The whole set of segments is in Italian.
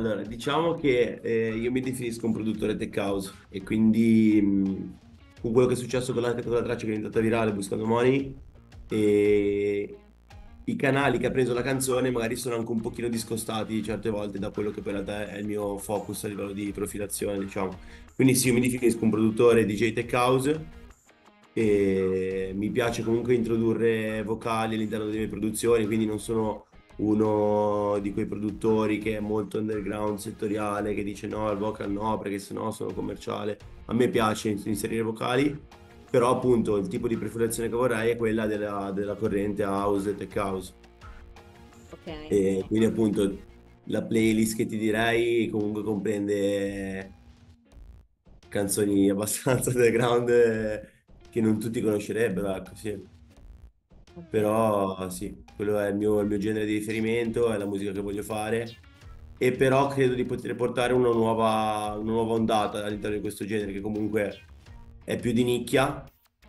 Allora, diciamo che eh, io mi definisco un produttore tech house e quindi mh, con quello che è successo con la, con la traccia che è diventata virale, Buscando Money, e i canali che ha preso la canzone magari sono anche un pochino discostati certe volte da quello che per realtà è il mio focus a livello di profilazione, diciamo. Quindi sì, io mi definisco un produttore DJ tech house e mi piace comunque introdurre vocali all'interno delle mie produzioni, quindi non sono uno di quei produttori che è molto underground settoriale, che dice no, il vocal no, perché sennò sono commerciale. A me piace inserire vocali, però appunto il tipo di profilazione che vorrei è quella della, della corrente house e tech house. Ok. E quindi appunto la playlist che ti direi comunque comprende canzoni abbastanza underground che non tutti conoscerebbero, ecco, sì. Però sì, quello è il mio, il mio genere di riferimento, è la musica che voglio fare e però credo di poter portare una nuova, una nuova ondata all'interno di questo genere che comunque è più di nicchia,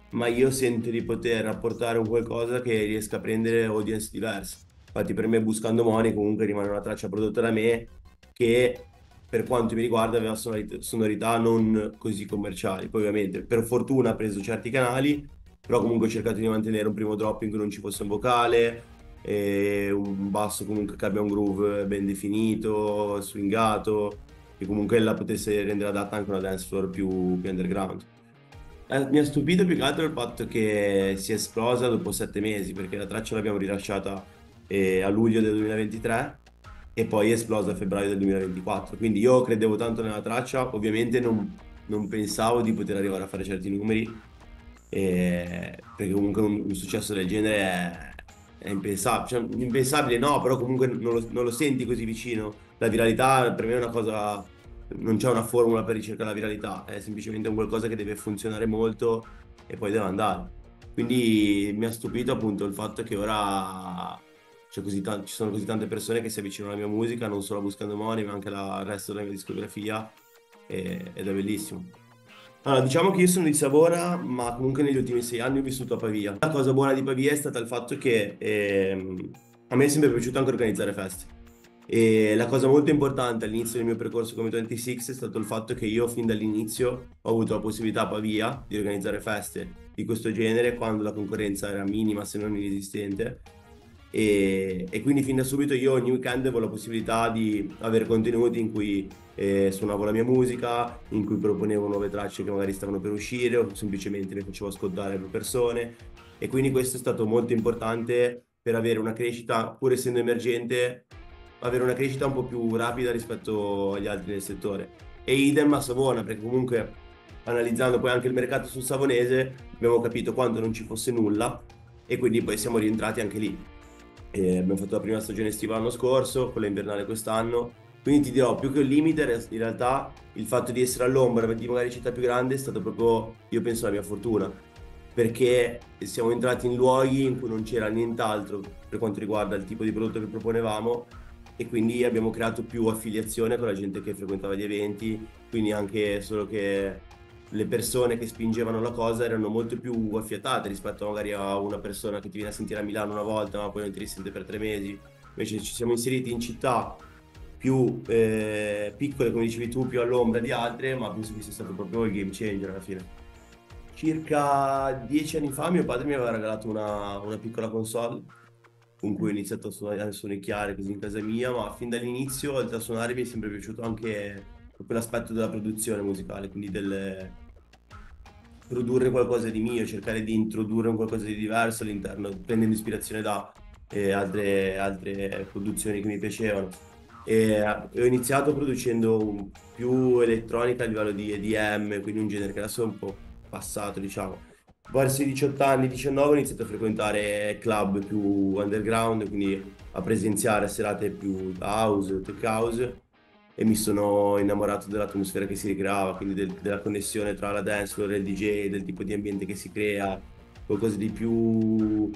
ma io sento di poter apportare un qualcosa che riesca a prendere audience diverse. Infatti per me Buscando Money comunque rimane una traccia prodotta da me che per quanto mi riguarda aveva sonorit- sonorità non così commerciali. Poi ovviamente per fortuna ha preso certi canali, però comunque ho cercato di mantenere un primo drop in cui non ci fosse un vocale, un basso comunque che abbia un groove ben definito, swingato, che comunque la potesse rendere adatta anche una dance floor più, più underground. Eh, mi ha stupito più che altro il fatto che sia esplosa dopo sette mesi, perché la traccia l'abbiamo rilasciata eh, a luglio del 2023 e poi è esplosa a febbraio del 2024. Quindi io credevo tanto nella traccia, ovviamente non, non pensavo di poter arrivare a fare certi numeri, eh, perché comunque un, un successo del genere è, è impensabile, cioè, impensabile no, però comunque non lo, non lo senti così vicino. La viralità per me è una cosa, non c'è una formula per ricercare la viralità, è semplicemente un qualcosa che deve funzionare molto e poi deve andare. Quindi mi ha stupito appunto il fatto che ora tan- ci sono così tante persone che si avvicinano alla mia musica, non solo Buscando Money, ma anche il resto della mia discografia e- ed è bellissimo. Allora, diciamo che io sono di Savona, ma comunque negli ultimi sei anni ho vissuto a Pavia. La cosa buona di Pavia è stata il fatto che ehm, a me è sempre piaciuto anche organizzare feste. E la cosa molto importante all'inizio del mio percorso come 26 è stato il fatto che io fin dall'inizio ho avuto la possibilità a Pavia di organizzare feste di questo genere quando la concorrenza era minima se non inesistente e, e quindi fin da subito io ogni weekend avevo la possibilità di avere contenuti in cui eh, suonavo la mia musica, in cui proponevo nuove tracce che magari stavano per uscire o semplicemente le facevo ascoltare più persone e quindi questo è stato molto importante per avere una crescita, pur essendo emergente, avere una crescita un po' più rapida rispetto agli altri del settore. E idem a Savona, perché comunque analizzando poi anche il mercato sul savonese abbiamo capito quanto non ci fosse nulla e quindi poi siamo rientrati anche lì. E abbiamo fatto la prima stagione estiva l'anno scorso, quella invernale quest'anno. Quindi ti dirò, più che un limite, in realtà il fatto di essere all'ombra di magari città più grandi è stato proprio, io penso, la mia fortuna. Perché siamo entrati in luoghi in cui non c'era nient'altro per quanto riguarda il tipo di prodotto che proponevamo e quindi abbiamo creato più affiliazione con la gente che frequentava gli eventi, quindi anche solo che le persone che spingevano la cosa erano molto più affiatate rispetto magari a una persona che ti viene a sentire a Milano una volta ma poi non ti risente per tre mesi. Invece ci siamo inseriti in città più eh, piccole, come dicevi tu, più all'ombra di altre, ma penso che sia stato proprio il game changer alla fine. Circa dieci anni fa mio padre mi aveva regalato una, una piccola console con cui ho iniziato a suonare, a suonicchiare così in casa mia, ma fin dall'inizio, a suonare, mi è sempre piaciuto anche proprio l'aspetto della produzione musicale, quindi del produrre qualcosa di mio, cercare di introdurre un qualcosa di diverso all'interno, prendendo ispirazione da eh, altre, altre produzioni che mi piacevano. E ho iniziato producendo più elettronica a livello di EDM, quindi un genere che adesso è un po' passato, diciamo. Verso i 18 anni, 19 ho iniziato a frequentare club più underground, quindi a presenziare serate più house, tech house e mi sono innamorato dell'atmosfera che si ricreava, quindi del- della connessione tra la dance floor e il DJ, del tipo di ambiente che si crea, qualcosa di più,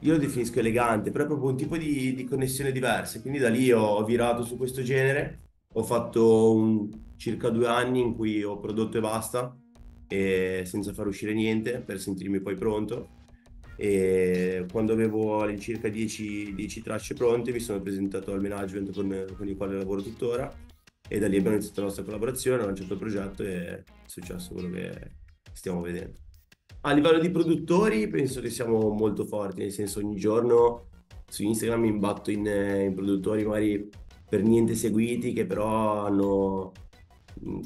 io lo definisco elegante, però è proprio un tipo di, di connessione diversa. Quindi da lì ho virato su questo genere, ho fatto un- circa due anni in cui ho prodotto e basta, e senza far uscire niente per sentirmi poi pronto. E quando avevo all'incirca 10, 10 tracce pronte mi sono presentato al management con, con il quale lavoro tuttora e da lì abbiamo iniziato la nostra collaborazione, ho lanciato il progetto e è successo quello che stiamo vedendo. A livello di produttori penso che siamo molto forti, nel senso ogni giorno su Instagram mi imbatto in, in produttori magari per niente seguiti che però hanno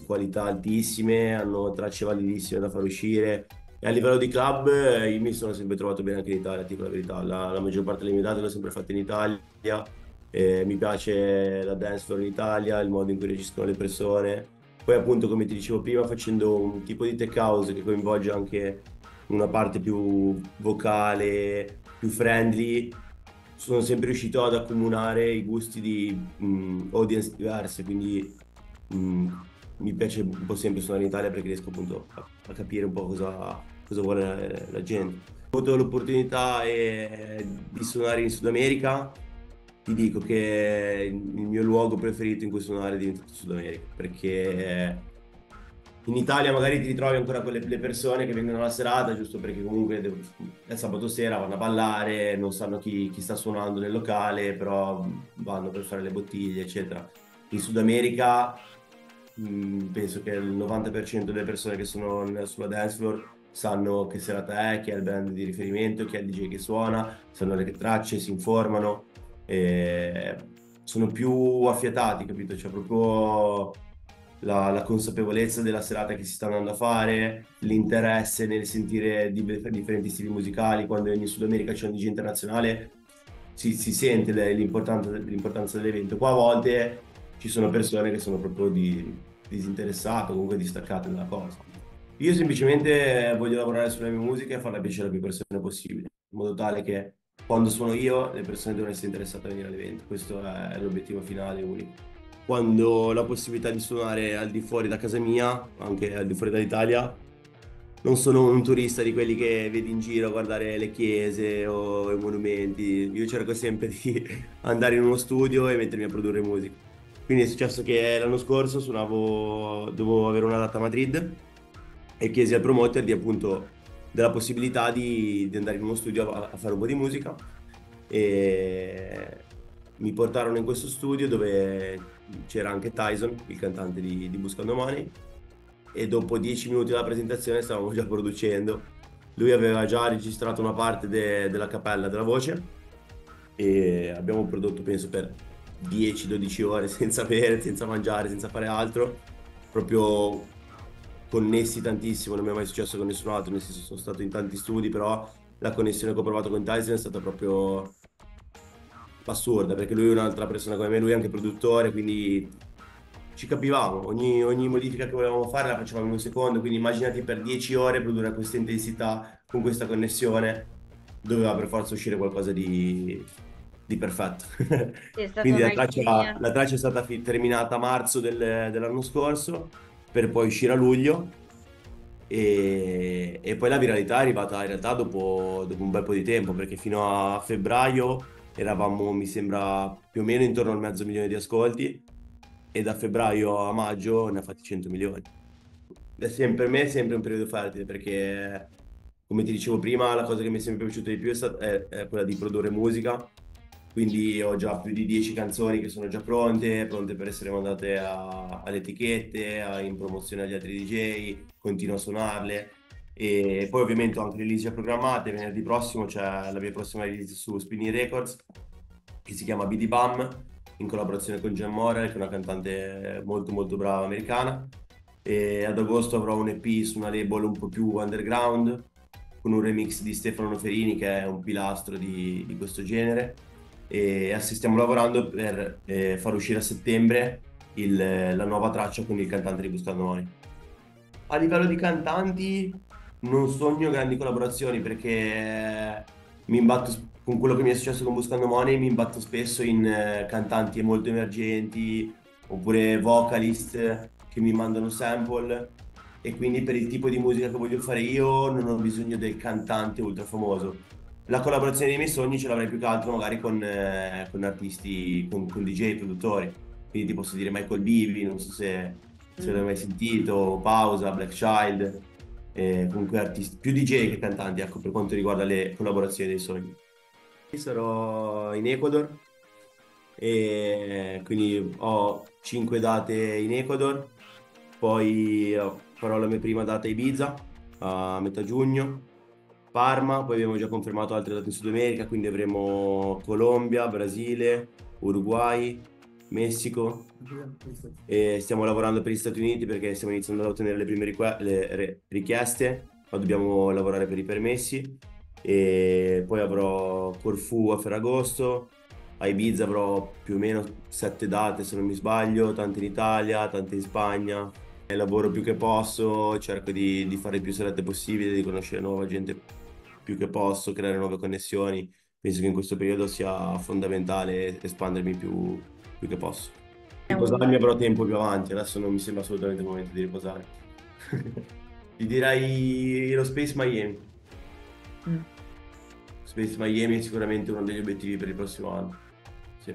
qualità altissime, hanno tracce validissime da far uscire e a livello di club io mi sono sempre trovato bene anche in Italia, dico la verità. La, la maggior parte delle mie date le ho sempre fatte in Italia. Eh, mi piace la dance floor in Italia, il modo in cui reagiscono le persone. Poi appunto, come ti dicevo prima, facendo un tipo di tech house che coinvolge anche una parte più vocale, più friendly, sono sempre riuscito ad accomunare i gusti di mh, audience diverse, quindi mh, mi piace un po' sempre suonare in Italia perché riesco appunto a, a capire un po' cosa, cosa vuole la, gente. Ho avuto l'opportunità eh, di suonare in Sud America, ti dico che il mio luogo preferito in cui suonare è diventato Sud America, perché in Italia magari ti ritrovi ancora con le persone che vengono alla serata, giusto perché comunque è sabato sera vanno a ballare, non sanno chi, chi sta suonando nel locale, però vanno per fare le bottiglie, eccetera. In Sud America mh, penso che il 90% delle persone che sono sulla dance floor sanno che serata è, chi è il band di riferimento, chi è il DJ che suona, sanno le tracce, si informano, sono più affiatati, capito? C'è proprio la, la, consapevolezza della serata che si sta andando a fare, l'interesse nel sentire di, differenti stili musicali, quando in Sud America c'è un DJ internazionale si, si sente l'importanza, l'importanza dell'evento. Qua a volte ci sono persone che sono proprio di, disinteressate, comunque distaccate dalla cosa. Io semplicemente voglio lavorare sulla mia musica e farla piacere a più persone possibile, in modo tale che quando suono io le persone devono essere interessate a venire all'evento. Questo è l'obiettivo finale unico. Quando ho la possibilità di suonare al di fuori da casa mia, anche al di fuori dall'Italia, non sono un turista di quelli che vedi in giro a guardare le chiese o i monumenti. Io cerco sempre di andare in uno studio e mettermi a produrre musica. Quindi è successo che l'anno scorso suonavo, dovevo avere una data a Madrid e chiesi al promoter di appunto della possibilità di, di andare in uno studio a, a, fare un po' di musica. E mi portarono in questo studio dove c'era anche Tyson, il cantante di, di Buscando Money. E dopo dieci minuti dalla presentazione stavamo già producendo. Lui aveva già registrato una parte de, della cappella della voce. E abbiamo prodotto penso per 10-12 ore senza bere, senza mangiare, senza fare altro, proprio connessi tantissimo, non mi è mai successo con nessun altro, nel senso sono stato in tanti studi, però la connessione che ho provato con Tyson è stata proprio assurda, perché lui è un'altra persona come me, lui è anche produttore, quindi ci capivamo, ogni, ogni modifica che volevamo fare la facevamo in un secondo, quindi immaginati per 10 ore produrre questa intensità, con questa connessione, doveva per forza uscire qualcosa di, di perfetto. quindi la traccia, la traccia, è stata terminata a marzo del, dell'anno scorso per poi uscire a luglio. E, e, poi la viralità è arrivata in realtà dopo, dopo, un bel po' di tempo perché fino a febbraio eravamo mi sembra più o meno intorno al mezzo milione di ascolti. E da febbraio a maggio ne ha fatti 100 milioni. Per me è sempre un periodo fertile perché come ti dicevo prima la cosa che mi è sempre piaciuta di più è, stata, è, è quella di produrre musica quindi ho già più di 10 canzoni che sono già pronte, pronte per essere mandate a, alle etichette, a, in promozione agli altri DJ, continuo a suonarle. E poi ovviamente ho anche release già programmate, venerdì prossimo c'è la mia prossima release su Spinning Records che si chiama BD Bam in collaborazione con Jen Morel che è una cantante molto molto brava americana. E ad agosto avrò un EP su una label un po' più underground con un remix di Stefano Noferini che è un pilastro di, di questo genere e stiamo lavorando per eh, far uscire a settembre il, la nuova traccia con il cantante di Buscandoni. A livello di cantanti non sogno grandi collaborazioni perché mi imbatto con quello che mi è successo con Buscando Money mi imbatto spesso in eh, cantanti molto emergenti oppure vocalist che mi mandano sample e quindi per il tipo di musica che voglio fare io non ho bisogno del cantante ultra famoso la collaborazione dei miei sogni ce l'avrei più che altro magari con, eh, con artisti, con, con, DJ, produttori. Quindi ti posso dire Michael Bivi, non so se, se l'hai mai sentito, Pausa, Black Child. e comunque artisti, più DJ che cantanti, ecco, per quanto riguarda le collaborazioni dei sogni. Sarò in Ecuador e quindi ho 5 date in Ecuador, poi farò la mia prima data a Ibiza a metà giugno, Parma, poi abbiamo già confermato altre date in Sud America, quindi avremo Colombia, Brasile, Uruguay, Messico. E stiamo lavorando per gli Stati Uniti perché stiamo iniziando ad ottenere le prime riqu- le richieste, ma dobbiamo lavorare per i permessi. E poi avrò Corfu a Ferragosto, a Ibiza avrò più o meno sette date se non mi sbaglio, tante in Italia, tante in Spagna. Lavoro più che posso, cerco di, di fare più serate possibile, di conoscere nuova gente più che posso, creare nuove connessioni. Penso che in questo periodo sia fondamentale espandermi più, più che posso. Riposarmi avrò tempo più avanti, adesso non mi sembra assolutamente il momento di riposare. Ti direi lo Space Miami. Mm. Space Miami è sicuramente uno degli obiettivi per il prossimo anno. Sì.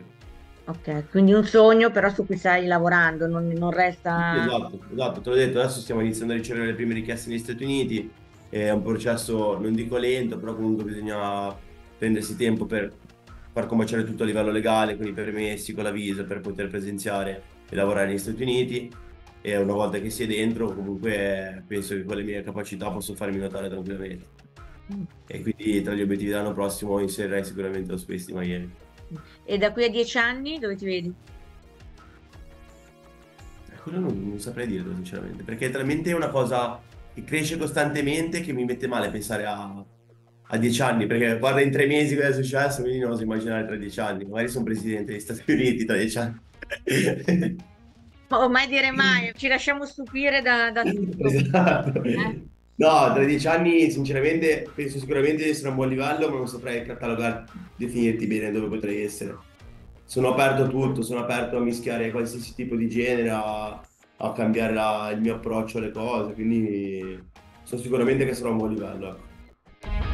Ok, quindi un sogno però su cui stai lavorando, non, non resta... Esatto, esatto, te l'ho detto, adesso stiamo iniziando a ricevere le prime richieste negli Stati Uniti, è un processo, non dico lento, però comunque bisogna prendersi tempo per far combaciare tutto a livello legale, quindi per permessi, con la visa, per poter presenziare e lavorare negli Stati Uniti e una volta che si è dentro comunque penso che con le mie capacità posso farmi notare tranquillamente. Mm. E quindi tra gli obiettivi dell'anno prossimo inserirei sicuramente lo Space di Miami. E da qui a dieci anni dove ti vedi? Eh, quello non, non saprei dirlo sinceramente, perché è talmente una cosa che cresce costantemente che mi mette male pensare a, a dieci anni, perché guarda in tre mesi cosa è successo, quindi non oso immaginare tra dieci anni. Magari sono presidente degli Stati Uniti tra dieci anni. Oh, mai dire mai, ci lasciamo stupire da, da tutto. Esatto. Eh? No, tra dieci anni sinceramente penso sicuramente di essere a un buon livello, ma non saprei catalogare, definirti bene dove potrei essere. Sono aperto a tutto, sono aperto a mischiare qualsiasi tipo di genere, a, a cambiare la, il mio approccio alle cose, quindi so sicuramente che sarò a un buon livello. Ecco.